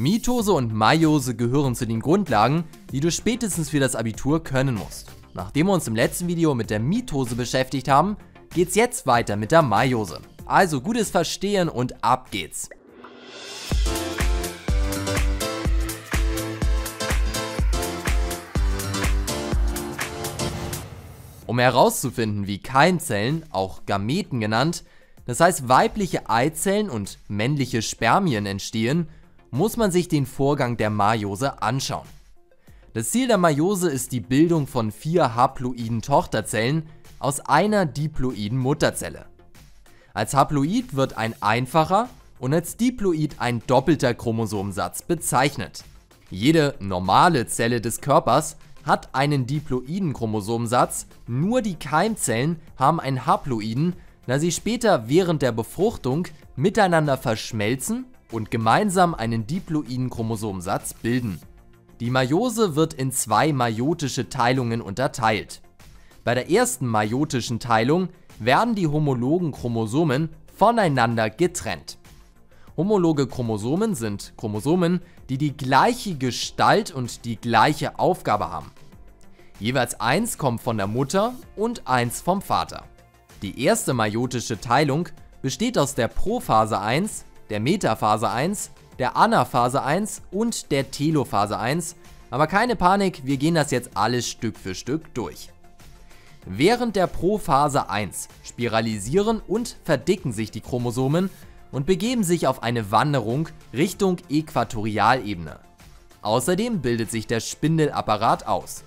Mitose und Meiose gehören zu den Grundlagen, die du spätestens für das Abitur können musst. Nachdem wir uns im letzten Video mit der Mitose beschäftigt haben, geht's jetzt weiter mit der Meiose. Also gutes Verstehen und ab geht's. Um herauszufinden, wie Keimzellen, auch Gameten genannt, das heißt weibliche Eizellen und männliche Spermien entstehen, muss man sich den Vorgang der Meiose anschauen. Das Ziel der Meiose ist die Bildung von vier haploiden Tochterzellen aus einer diploiden Mutterzelle. Als Haploid wird ein einfacher und als Diploid ein doppelter Chromosomsatz bezeichnet. Jede normale Zelle des Körpers hat einen diploiden Chromosomsatz, nur die Keimzellen haben einen haploiden, da sie später während der Befruchtung miteinander verschmelzen und gemeinsam einen diploiden Chromosomsatz bilden. Die Meiose wird in zwei meiotische Teilungen unterteilt. Bei der ersten meiotischen Teilung werden die homologen Chromosomen voneinander getrennt. Homologe Chromosomen sind Chromosomen, die die gleiche Gestalt und die gleiche Aufgabe haben. Jeweils eins kommt von der Mutter und eins vom Vater. Die erste meiotische Teilung besteht aus der Prophase 1, der Metaphase 1, der Anaphase 1 und der Telophase 1, aber keine Panik, wir gehen das jetzt alles Stück für Stück durch. Während der Prophase 1 spiralisieren und verdicken sich die Chromosomen und begeben sich auf eine Wanderung Richtung Äquatorialebene. Außerdem bildet sich der Spindelapparat aus.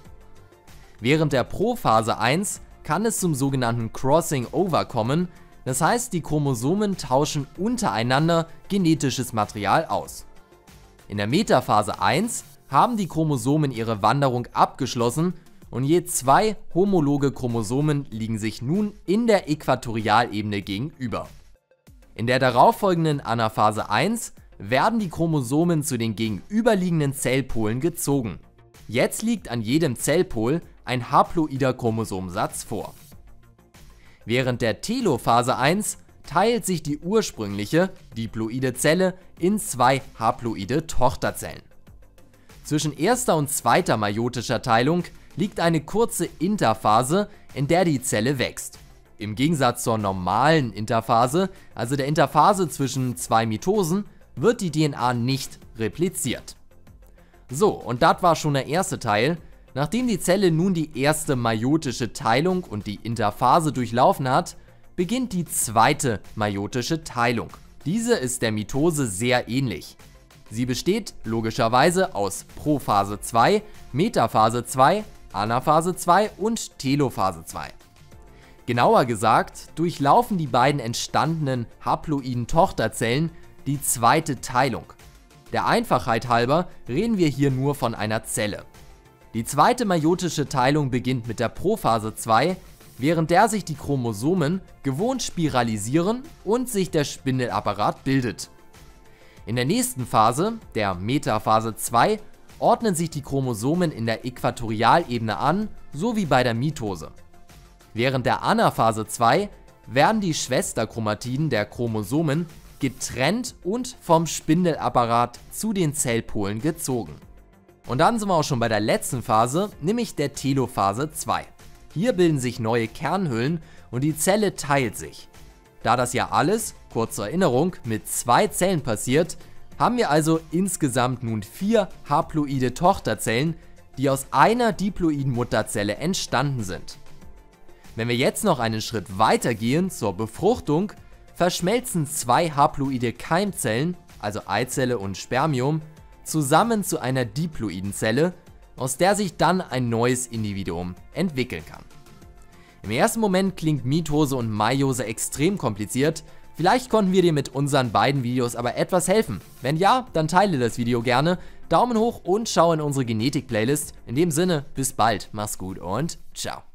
Während der Prophase 1 kann es zum sogenannten Crossing Over kommen, das heißt die Chromosomen tauschen untereinander genetisches Material aus. In der Metaphase 1 haben die Chromosomen ihre Wanderung abgeschlossen und je zwei homologe Chromosomen liegen sich nun in der Äquatorialebene gegenüber. In der darauffolgenden Anaphase 1 werden die Chromosomen zu den gegenüberliegenden Zellpolen gezogen. Jetzt liegt an jedem Zellpol ein haploider Chromosomsatz vor. Während der Telophase 1 teilt sich die ursprüngliche diploide Zelle in zwei haploide Tochterzellen. Zwischen erster und zweiter meiotischer Teilung liegt eine kurze Interphase, in der die Zelle wächst. Im Gegensatz zur normalen Interphase, also der Interphase zwischen zwei Mitosen, wird die DNA nicht repliziert. So, und das war schon der erste Teil. Nachdem die Zelle nun die erste meiotische Teilung und die Interphase durchlaufen hat, beginnt die zweite meiotische Teilung. Diese ist der Mitose sehr ähnlich. Sie besteht logischerweise aus Prophase 2, Metaphase 2, Anaphase 2 und Telophase 2. Genauer gesagt, durchlaufen die beiden entstandenen haploiden Tochterzellen die zweite Teilung. Der Einfachheit halber reden wir hier nur von einer Zelle. Die zweite meiotische Teilung beginnt mit der Prophase 2, während der sich die Chromosomen gewohnt spiralisieren und sich der Spindelapparat bildet. In der nächsten Phase, der Metaphase 2, ordnen sich die Chromosomen in der Äquatorialebene an, so wie bei der Mitose. Während der Anaphase 2 werden die Schwesterchromatiden der Chromosomen getrennt und vom Spindelapparat zu den Zellpolen gezogen. Und dann sind wir auch schon bei der letzten Phase, nämlich der Telophase 2. Hier bilden sich neue Kernhüllen und die Zelle teilt sich. Da das ja alles, kurz zur Erinnerung, mit zwei Zellen passiert, haben wir also insgesamt nun vier haploide Tochterzellen, die aus einer diploiden Mutterzelle entstanden sind. Wenn wir jetzt noch einen Schritt weiter gehen zur Befruchtung, verschmelzen zwei haploide Keimzellen, also Eizelle und Spermium, zusammen zu einer diploiden Zelle, aus der sich dann ein neues Individuum entwickeln kann. Im ersten Moment klingt Mitose und Meiose extrem kompliziert, Vielleicht konnten wir dir mit unseren beiden Videos aber etwas helfen. Wenn ja, dann teile das Video gerne, Daumen hoch und schau in unsere Genetik-Playlist. In dem Sinne, bis bald, mach's gut und ciao.